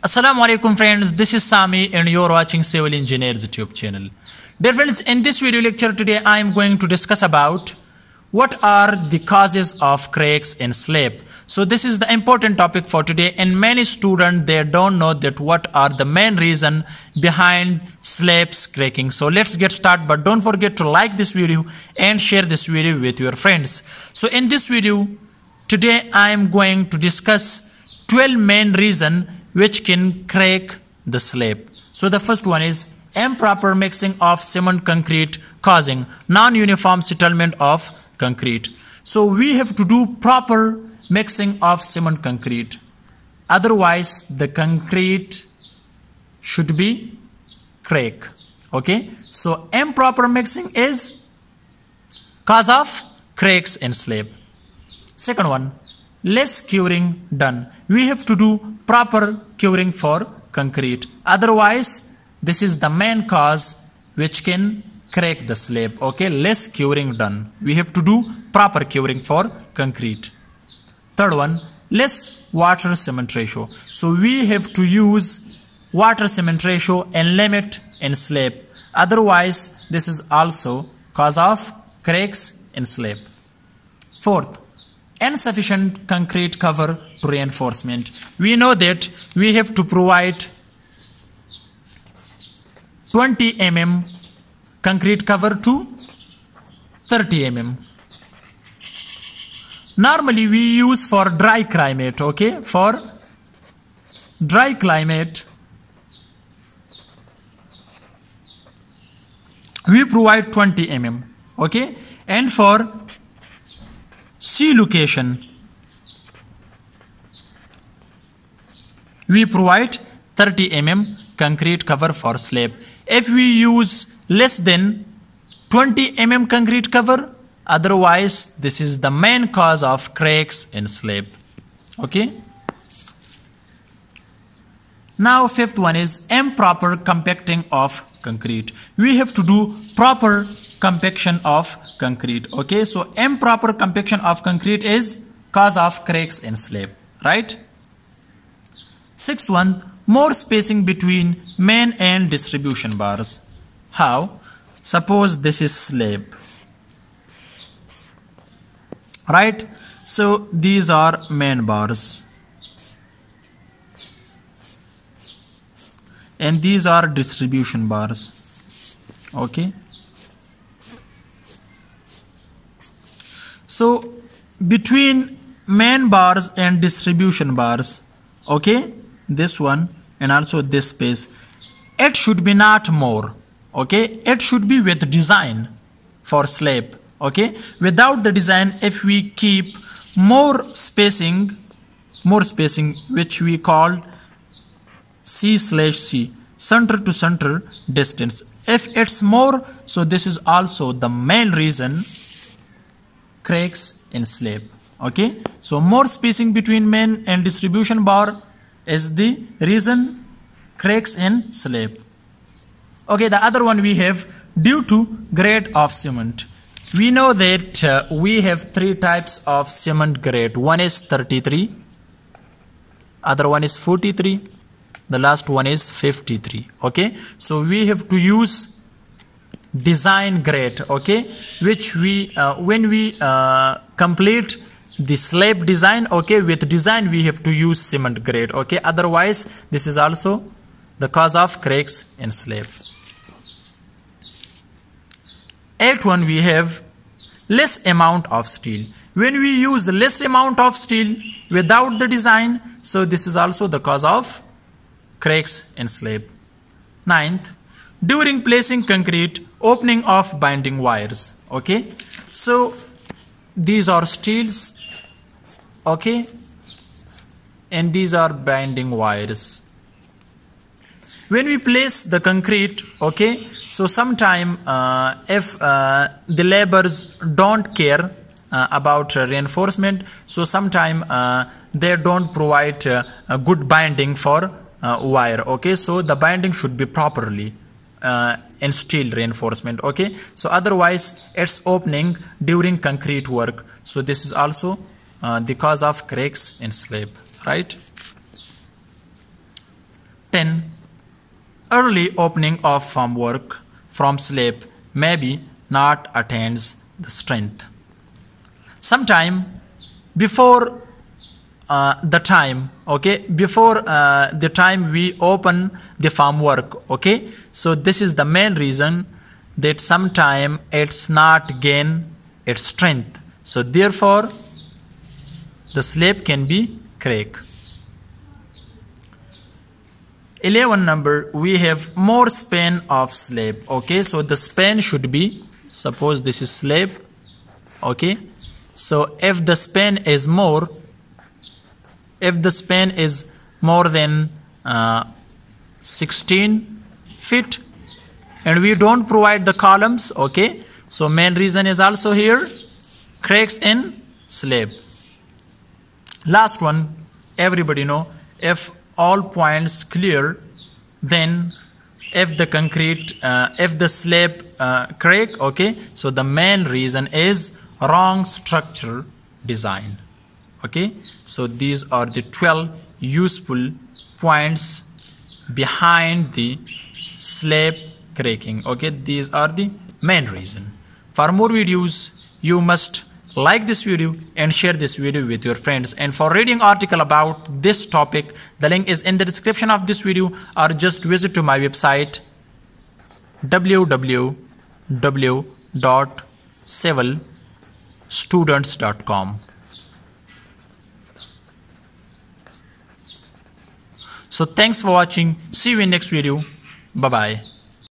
Assalamu alaikum friends, this is Sami and you're watching Civil Engineers YouTube channel. Dear friends, in this video lecture today I am going to discuss about what are the causes of cracks in slab. So this is the important topic for today and many students they don't know that what are the main reason behind slabs cracking. So let's get started but don't forget to like this video and share this video with your friends. So in this video today I am going to discuss 12 main reason which can crack the slab. So the first one is improper mixing of cement concrete causing non-uniform settlement of concrete. So we have to do proper mixing of cement concrete. Otherwise the concrete should be crack. Okay. So improper mixing is cause of cracks in slab. Second one, less curing done. We have to do proper curing for concrete. Otherwise, this is the main cause which can crack the slab. Okay, less curing done. We have to do proper curing for concrete. Third one, less water cement ratio. So we have to use water cement ratio and limit in slab. Otherwise, this is also cause of cracks in slab. Fourth, insufficient concrete cover to reinforcement. We know that we have to provide 20 mm concrete cover to 30 mm. Normally we use for dry climate, okay? For dry climate, we provide 20 mm, okay? And for sea location, we provide 30 mm concrete cover for slab. If we use less than 20 mm concrete cover, otherwise this is the main cause of cracks in slab. Okay. Now fifth one is improper compacting of concrete. We have to do proper compaction of concrete. Okay, so improper compaction of concrete is cause of cracks in slab, right? Sixth one, more spacing between main and distribution bars. How? Suppose this is slab, right? So these are main bars. And these are distribution bars. Okay. So between main bars and distribution bars, okay, this one and also this space, it should be not more, okay, it should be with design for slab, okay. Without the design, if we keep more spacing, more spacing, which we call C slash C, center to center distance. If it's more, so this is also the main reason cracks in slab okay? So more spacing between main and distribution bar is the reason cracks in slab okay the other one we have due to grade of cement. We know that uh, we have three types of cement grade. One is 33 other one is 43 the last one is 53 okay? So we have to use design grade okay which we uh, when we uh, complete the slab design okay with design we have to use cement grade okay. Otherwise this is also the cause of cracks in slab. Eighth one we have less amount of steel. When we use less amount of steel without the design so this is also the cause of cracks in slab. Ninth during placing concrete opening of binding wires okay? So these are steels okay? And these are binding wires. When we place the concrete okay? So sometime uh, if uh, the laborers don't care uh, about reinforcement so sometime uh, they don't provide uh, a good binding for uh, wire okay? So the binding should be properly in steel reinforcement okay? So otherwise it's opening during concrete work. So this is also uh, the cause of cracks in slab right? 10 early opening of formwork from slab maybe not attains the strength. Sometime before uh, the time okay? Before uh, the time we open the formwork okay? So this is the main reason that sometime it's not gain its strength. So therefore the slab can be crack 11 number we have more span of slab okay? So the span should be suppose this is slab okay? So if the span is more if the span is more than uh, 16 feet and we don't provide the columns okay? So main reason is also here cracks in slab. Last one everybody know if all points clear then if the concrete uh, if the slab uh, crack okay? So the main reason is wrong structure design okay? So these are the 12 useful points behind the slab cracking. Okay? These are the main reason. For more videos you must like this video and share this video with your friends. And for reading article about this topic the link is in the description of this video or just visit to my website www.civilstudents.com So thanks for watching. See you in next video. Bye bye.